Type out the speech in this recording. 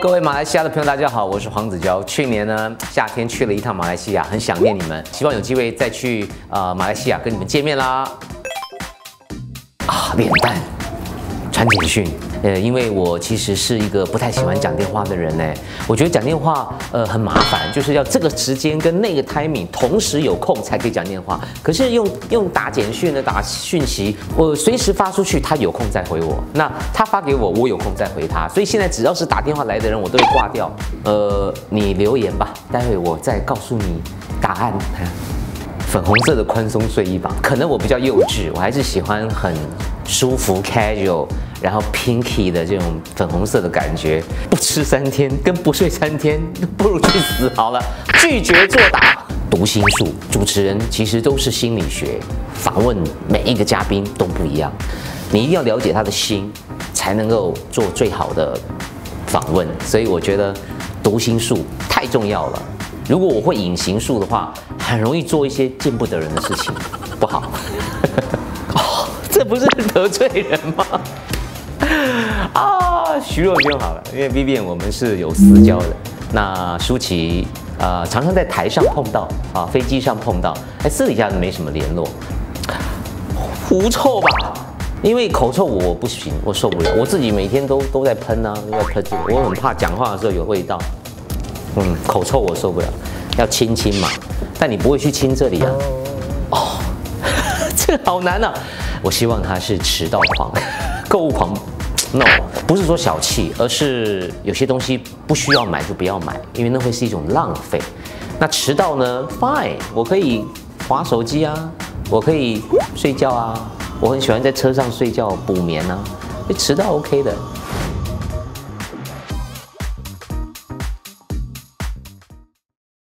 各位马来西亚的朋友，大家好，我是黄子佼。去年呢，夏天去了一趟马来西亚，很想念你们，希望有机会再去呃马来西亚跟你们见面啦。啊，脸蛋，传简讯。呃，因为我其实是一个不太喜欢讲电话的人呢，我觉得讲电话呃很麻烦，就是要这个时间跟那个 timing 同时有空才可以讲电话。可是用用打简讯的打讯息，我随时发出去，他有空再回我；那他发给我，我有空再回他。所以现在只要是打电话来的人，我都会挂掉。呃，你留言吧，待会我再告诉你答案。粉红色的宽松睡衣吧，可能我比较幼稚，我还是喜欢很舒服 casual，然后 pinky 的这种粉红色的感觉。不吃三天跟不睡三天，不如去死好了。拒绝作答，读心术，主持人其实都是心理学，访问每一个嘉宾都不一样，你一定要了解他的心，才能够做最好的访问。所以我觉得读心术太重要了。如果我会隐形术的话，很容易做一些见不得人的事情，不好。哦，这不是得罪人吗？啊，徐若瑄好了，因为 Vivian 我们是有私交的。那舒淇啊，常常在台上碰到啊，飞机上碰到，哎，私底下没什么联络。狐臭吧，因为口臭我不行，我受不了，我自己每天都都在喷啊，都在喷这个，我很怕讲话的时候有味道。嗯，口臭我受不了，要亲亲嘛。但你不会去亲这里啊？哦，这好难啊！我希望他是迟到狂、购物狂。No，不是说小气，而是有些东西不需要买就不要买，因为那会是一种浪费。那迟到呢？Fine，我可以划手机啊，我可以睡觉啊，我很喜欢在车上睡觉补眠啊。迟到 OK 的。